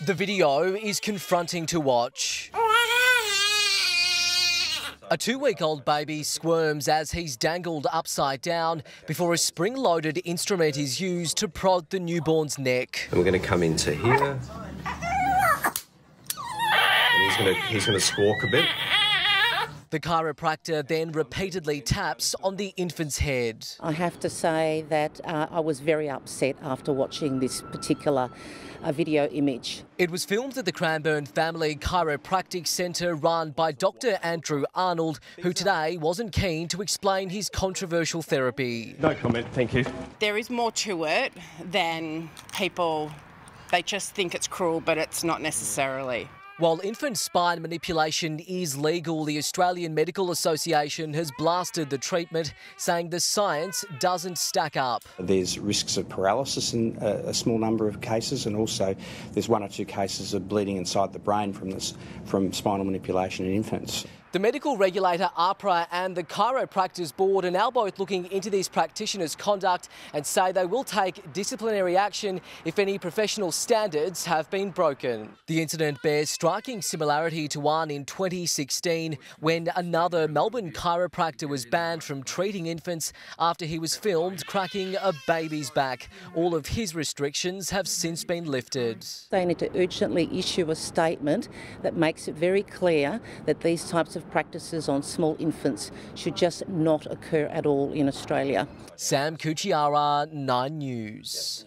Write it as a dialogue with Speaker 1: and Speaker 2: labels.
Speaker 1: The video is confronting to watch. A two week old baby squirms as he's dangled upside down before a spring loaded instrument is used to prod the newborn's neck.
Speaker 2: And we're going to come into here. And he's going to, he's going to squawk a bit.
Speaker 1: The chiropractor then repeatedly taps on the infant's head.
Speaker 3: I have to say that uh, I was very upset after watching this particular uh, video image.
Speaker 1: It was filmed at the Cranbourne Family Chiropractic Centre run by Dr. Andrew Arnold, who today wasn't keen to explain his controversial therapy.
Speaker 4: No comment, thank you.
Speaker 5: There is more to it than people, they just think it's cruel, but it's not necessarily.
Speaker 1: While infant spine manipulation is legal, the Australian Medical Association has blasted the treatment, saying the science doesn't stack up.
Speaker 6: There's risks of paralysis in a, small number of cases, and also there's one or two cases of bleeding inside the brain from this from spinal manipulation in infants.
Speaker 1: The medical regulator AHPRA and the Chiropractors Board are now both looking into these practitioners' conduct and say they will take disciplinary action if any professional standards have been broken. The incident bears striking similarity to one in 2016 when another Melbourne chiropractor was banned from treating infants after he was filmed cracking a baby's back. All of his restrictions have since been lifted.
Speaker 3: They need to urgently issue a statement that makes it very clear that these types of of practices on small infants should just not occur at all in Australia.
Speaker 1: Sam Cucchiara, 9 News.